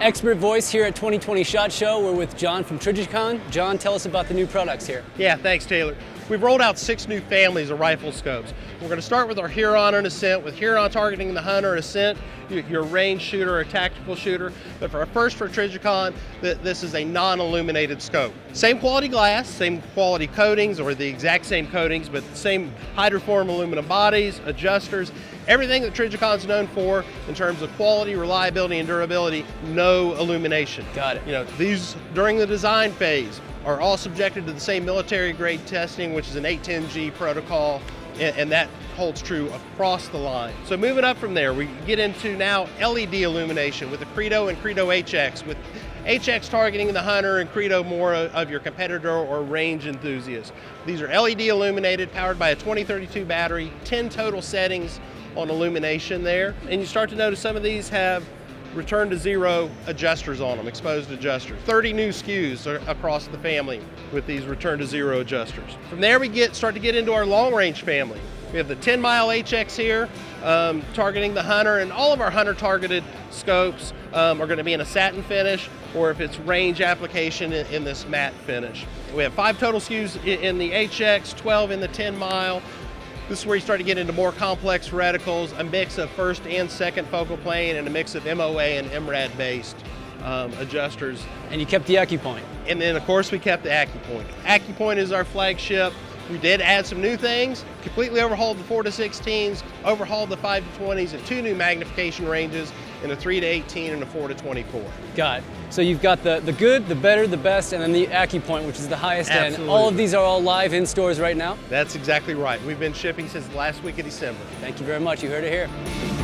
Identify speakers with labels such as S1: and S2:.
S1: expert voice here at 2020 SHOT Show. We're with John from Trijicon. John, tell us about the new products here.
S2: Yeah, thanks, Taylor. We've rolled out six new families of rifle scopes. We're going to start with our Huron and Ascent, with Huron targeting the hunter, Ascent, your range shooter or tactical shooter. But for our first for Trijicon, this is a non-illuminated scope. Same quality glass, same quality coatings, or the exact same coatings, but same hydroform aluminum bodies, adjusters, everything that Trijicon's known for in terms of quality, reliability, and durability, no illumination.
S1: Got it.
S2: You know, these, during the design phase, are all subjected to the same military grade testing, which is an 810G protocol, and, that holds true across the line. So moving up from there, we get into now LED illumination with the Credo and Credo HX, with HX targeting the hunter and Credo more of your competitor or range enthusiast. These are LED illuminated, powered by a 2032 battery, 10 total settings on illumination there. And you start to notice some of these have return to zero adjusters on them, exposed adjusters. 30 new SKUs across the family with these return to zero adjusters. From there we get start to get into our long range family. We have the Tenmile HX here, um, targeting the hunter, and all of our hunter targeted scopes um, are going to be in a satin finish, or if it's range application in, in this matte finish. We have five total SKUs in the HX, 12 in the Tenmile, this is where you start to get into more complex reticles, a mix of first and second focal plane, and a mix of MOA and MRAD based um, adjusters.
S1: And you kept the AccuPoint.
S2: And then, of course, we kept the AccuPoint. AccuPoint is our flagship. We did add some new things, completely overhauled the 4 to 16s, overhauled the 5 to 20s, and two new magnification ranges in a 3 to 18 and a 4 to 24.
S1: Got it. So you've got the, the good, the better, the best, and then the AccuPoint, which is the highest
S2: Absolutely.
S1: end. All of these are all live in stores right now?
S2: That's exactly right. We've been shipping since last week of December.
S1: Thank you very much. You heard it here.